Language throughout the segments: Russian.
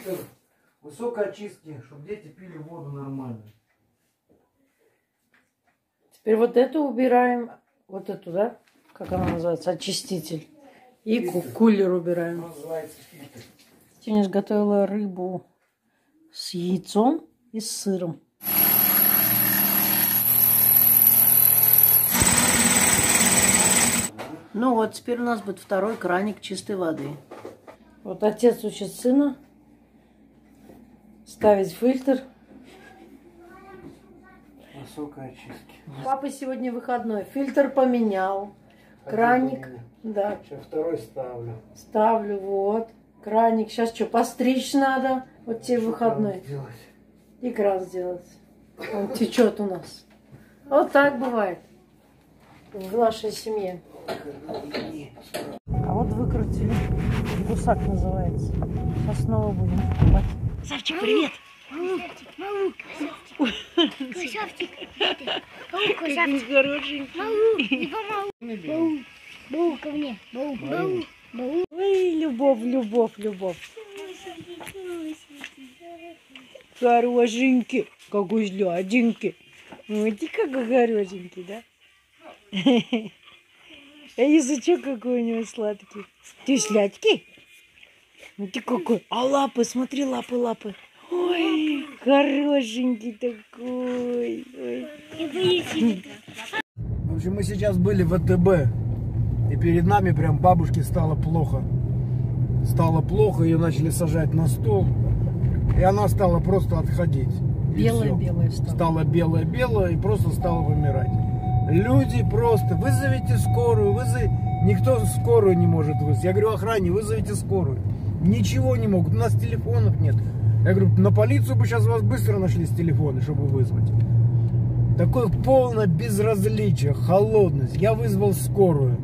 фильтр высокой очистки, чтобы дети пили воду нормально. Теперь вот эту убираем. Вот эту, да? Как она называется? Очиститель. И ку- кулер убираем. Называется фильтр. Тиня готовила рыбу с яйцом и с сыром. Ну вот, теперь у нас будет второй краник чистой воды. Вот отец учит сына ставить фильтр. Высокой очистки. Папа сегодня выходной. Фильтр поменял. Краник, да, Сейчас второй ставлю. ставлю, вот. Краник. Сейчас что, постричь надо? Вот тебе выходной. Сделать. И кран сделать. Он течет у нас. Вот так бывает. В нашей семье. А вот выкрутили. Гусак называется. Сейчас снова будем покупать. Савчик, привет! Красавчик. Бау, красавчик. хорошенький. Бау, не помогу. Бау, бау ко мне. Бау, бау, бау. Ой, любовь, любовь, любовь. Хорошенький. Какой сладенький. Ой, ты какой хорошенький, да? А язычок какой у него сладкий. Ты сладкий? Ну ты какой. А лапы, смотри, лапы, лапы. Ой, хорошенький такой. Ой. В общем, мы сейчас были в АТБ. И перед нами прям бабушке стало плохо. Стало плохо, ее начали сажать на стол. И она стала просто отходить. Белая-белая стала. Стала белая-белая и просто стала вымирать. Люди просто, вызовите скорую, вызови... Никто скорую не может вызвать. Я говорю, охране, вызовите скорую. Ничего не могут, у нас телефонов нет. Я говорю, на полицию бы сейчас вас быстро нашли с телефона, чтобы вызвать. Такое полное безразличие, холодность. Я вызвал скорую.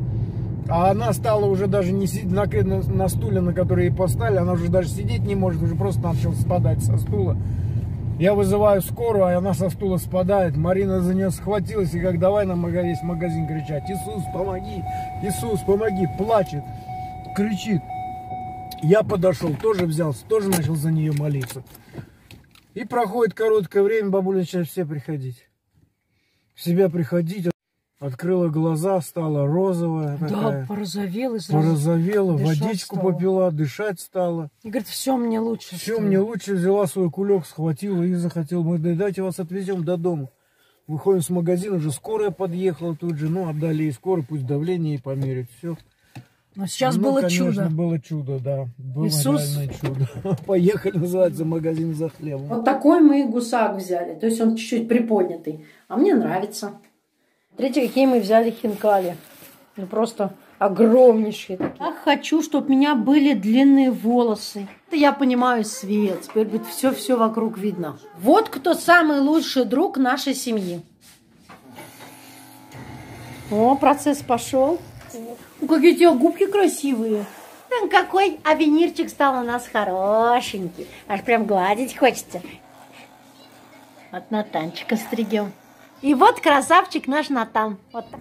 А она стала уже даже не сидеть на, на, на стуле, на который ей поставили, она уже даже сидеть не может, уже просто начал спадать со стула. Я вызываю скорую, а она со стула спадает. Марина за нее схватилась и как давай на мага- весь магазин кричать. Иисус, помоги! Иисус, помоги! Плачет, кричит. Я подошел, тоже взялся, тоже начал за нее молиться. И проходит короткое время, бабуля начинает все приходить. В себя приходить, открыла глаза, стала розовая Да, такая. порозовела. Порозовела, дышать водичку стала. попила, дышать стала. И говорит, все мне лучше. Все, стало». мне лучше взяла свой кулек, схватила и захотела. Мы, «Да давайте вас отвезем до дома. Выходим с магазина, уже скорая подъехала тут же. Ну, отдали ей скорую, пусть давление ей померить. Все. Но сейчас ну, было конечно, чудо. было чудо, да. Было Иисус. реальное чудо. Поехали, называется, магазин за хлебом. Вот такой мы и гусак взяли. То есть он чуть-чуть приподнятый. А мне нравится. Смотрите, какие мы взяли хинкали. Ну просто огромнейшие такие. Я хочу, чтобы у меня были длинные волосы. Это я понимаю свет. Теперь будет все-все вокруг видно. Вот кто самый лучший друг нашей семьи. О, процесс пошел. Ну, какие у тебя губки красивые. Ну, какой авенирчик стал у нас хорошенький. Аж прям гладить хочется. От Натанчика стригем. И вот красавчик наш Натан. Вот так.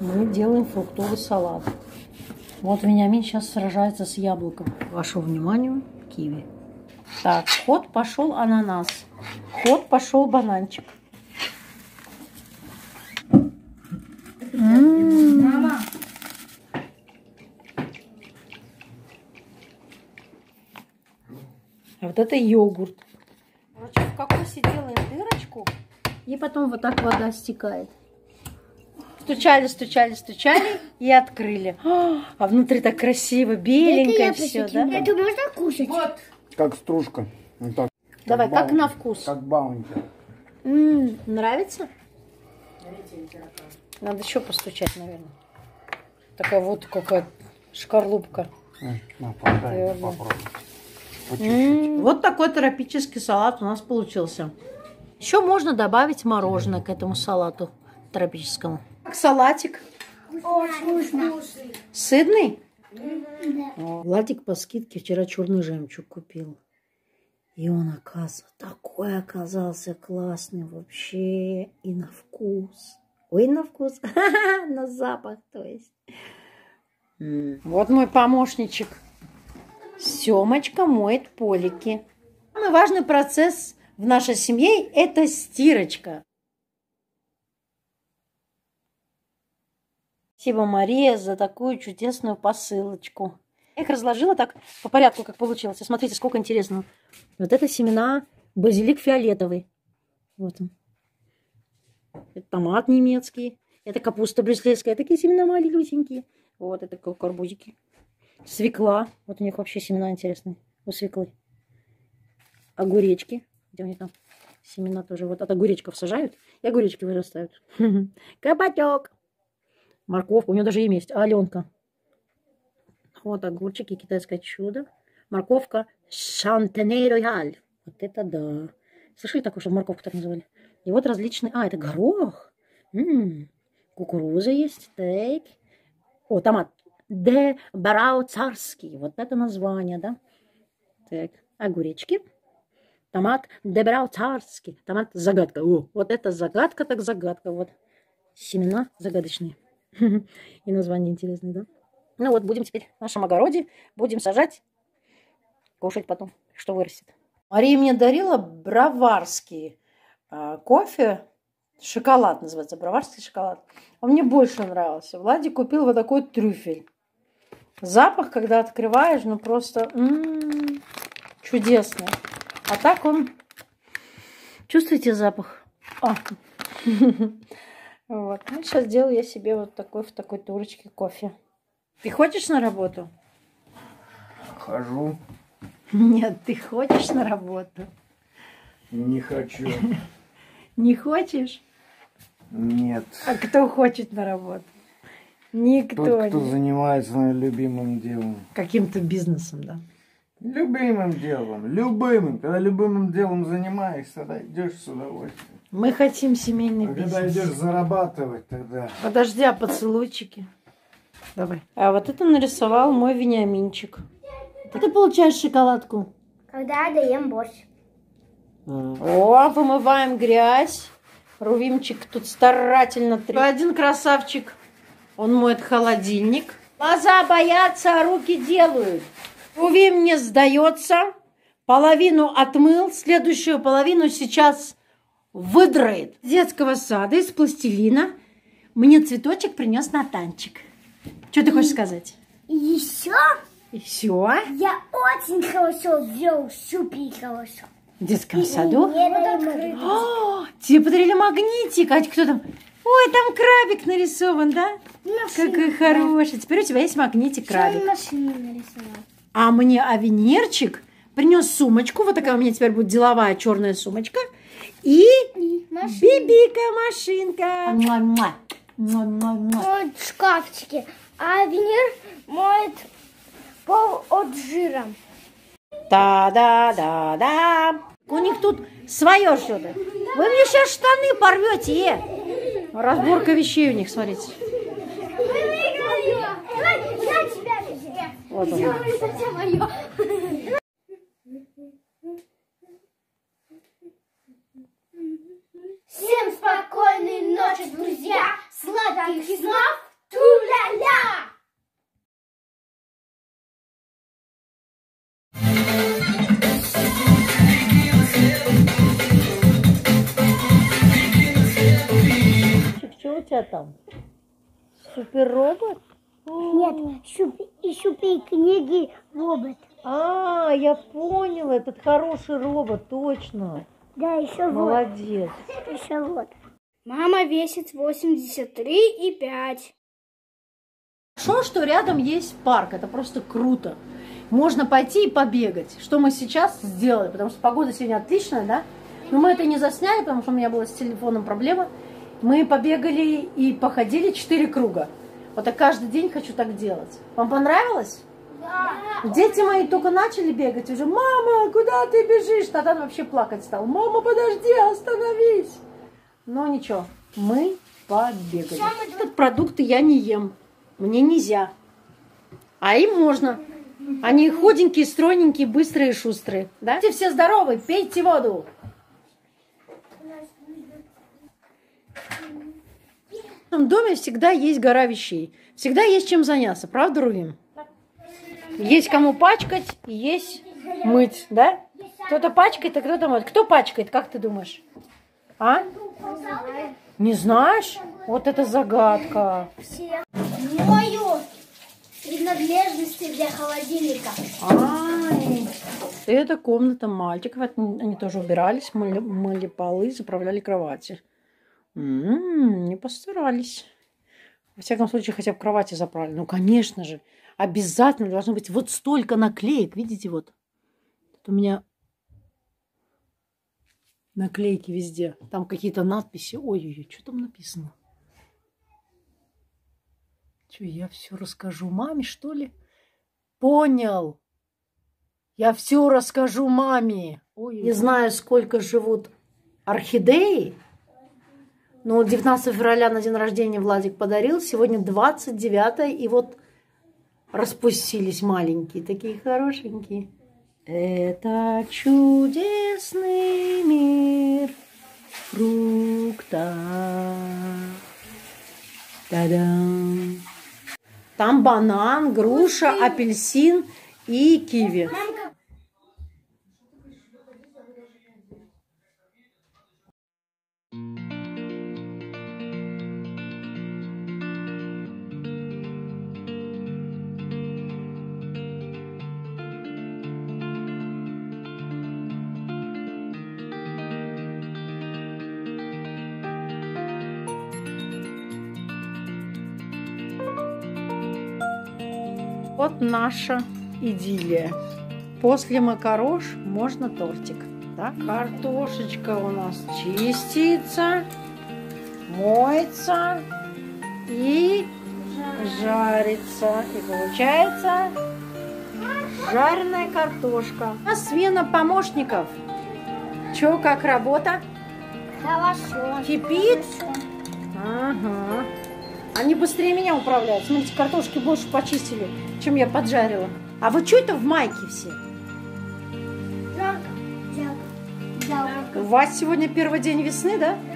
Мы делаем фруктовый салат. Вот Вениамин сейчас сражается с яблоком. Вашему вниманию, киви. Так, ход пошел ананас. Ход пошел бананчик. А вот это йогурт. Короче, в кокосе делаем дырочку, и потом вот так вода стекает. Стучали, стучали, стучали и открыли. А внутри так красиво, беленькое все, да? Это можно кушать? Как стружка. Вот так. Давай, как баунти. на вкус. Как баунти. М, Нравится? Надо еще постучать, наверное. Такая вот какая шкарлупка. М, На, подай, Наверное. попробуй. Вот такой тропический салат у нас получился. Еще можно добавить мороженое к этому салату тропическому. Как салатик. Вкусно. Сытный? О, Владик по скидке вчера черный жемчуг купил. И он, оказывается, такой оказался классный вообще. И на вкус. Ой, на вкус. На запах, то есть. Вот мой помощничек. Семочка моет полики. Самый важный процесс в нашей семье – это стирочка. Спасибо, Мария, за такую чудесную посылочку. Я их разложила так по порядку, как получилось. Смотрите, сколько интересного. Вот это семена базилик фиолетовый. Вот он. Это томат немецкий. Это капуста брюссельская. Такие семена малюсенькие. Вот это карбузики. Свекла. Вот у них вообще семена интересные. У свеклы. Огуречки. Где у них там семена тоже? Вот от огуречков сажают. И огуречки вырастают. Кабачок. Морковка. У нее даже имя есть. Аленка. Вот огурчики. Китайское чудо. Морковка. Шантене Рояль. Вот это да. Слышали такое, что морковку так называли? И вот различные... А, это горох. М-м-м. Кукуруза есть. Так. О, томат. Де Барау Царский. Вот это название, да? Так. Огуречки. Томат Дебрау Царский. Томат загадка. О, вот это загадка, так загадка. Вот. Семена загадочные. И название интересное, да? Ну вот, будем теперь в нашем огороде. Будем сажать. Кушать потом, что вырастет. Мария мне дарила броварский э, кофе. Шоколад называется, броварский шоколад. Он мне больше нравился. Владик купил вот такой трюфель. Запах, когда открываешь, ну просто м-м, чудесный. А так он... Чувствуете запах? А. Вот. Ну, сейчас сделаю я себе вот такой в такой турочке кофе. Ты хочешь на работу? Хожу. Нет, ты ходишь на работу. Не хочу. Не хочешь? Нет. А кто хочет на работу? Никто. Тот, кто не. занимается любимым делом. Каким-то бизнесом, да. Любимым делом. Любым. Когда любимым делом занимаешься, тогда идешь с удовольствием. Мы хотим семейный А когда бизнес. идешь зарабатывать, тогда Подожди, а поцелуйчики? Давай. А вот это нарисовал мой Вениаминчик. Ты получаешь шоколадку? Когда даем борщ. О, вымываем грязь. Рувимчик тут старательно трет. Один красавчик. Он моет холодильник. Глаза боятся, а руки делают. Рувим не сдается. Половину отмыл, следующую половину сейчас выдрает. С детского сада из пластилина мне цветочек принес Натанчик. Что ты хочешь сказать? Еще все. я очень хорошо сделал, супер хорошо. В детском саду. О, тебе подарили магнитик. А кто там? Ой, там крабик нарисован, да? Какой хороший. Теперь у тебя есть магнитик крабик. А мне авенирчик принес сумочку. Вот такая у меня теперь будет деловая черная сумочка. И бибика машинка. Муа-муа. Муа-муа-муа. Моет шкафчики, а Венер моет пол от жира. Та-да-да-да. У них тут свое что-то. Вы мне сейчас штаны порвете. э. Разборка вещей у них, смотрите. Вот он. Супер робот? Нет, и шупи книги робот. А, я поняла, этот хороший робот, точно. Да, еще Молодец. Еще вот. Мама весит 83 и 5. Хорошо, что рядом есть парк, это просто круто. Можно пойти и побегать, что мы сейчас сделали, потому что погода сегодня отличная, да? Но мы это не засняли, потому что у меня была с телефоном проблема. Мы побегали и походили 4 круга. Вот я каждый день хочу так делать. Вам понравилось? Дети мои только начали бегать, уже, мама, куда ты бежишь? Тогда вообще плакать стал. Мама, подожди, остановись. Но ничего, мы побегали. Этот продукты я не ем. Мне нельзя. А им можно. Они худенькие, стройненькие, быстрые, шустрые. Да? Все здоровы, пейте воду. В этом доме всегда есть гора вещей. Всегда есть чем заняться. Правда, Рувим? Есть кому пачкать, есть мыть, да? Кто-то пачкает, а кто-то моет. Кто пачкает, как ты думаешь? А? Не знаешь? Вот это загадка. Все. Мою принадлежности для холодильника. Ай, это комната мальчиков. Они тоже убирались, мыли, мыли полы, заправляли кровати. М, не постарались. Во всяком случае, хотя бы кровати заправили. Ну, конечно же, обязательно должно быть вот столько наклеек. Видите, вот. Тут у меня наклейки везде. Там какие-то надписи. Ой-ой-ой, что там написано? Что, я все расскажу маме, что ли? Понял. Я все расскажу маме. Ой, не знаю, сколько живут орхидеи, но 19 февраля на день рождения Владик подарил. Сегодня 29 и вот распустились маленькие, такие хорошенькие. Это чудесный мир фрукта. Та-дам. Там банан, груша, апельсин и киви. Вот наша идиллия. После макарош можно тортик. Так, картошечка у нас чистится, моется и жарится. И получается жареная картошка. А смена помощников. Че, как работа? Хорошо. Кипит? Ага. Они быстрее меня управляют. Смотрите, картошки больше почистили, чем я поджарила. А вы что это в майке все? Жарко. Жарко. Жарко. У вас сегодня первый день весны, да? Да.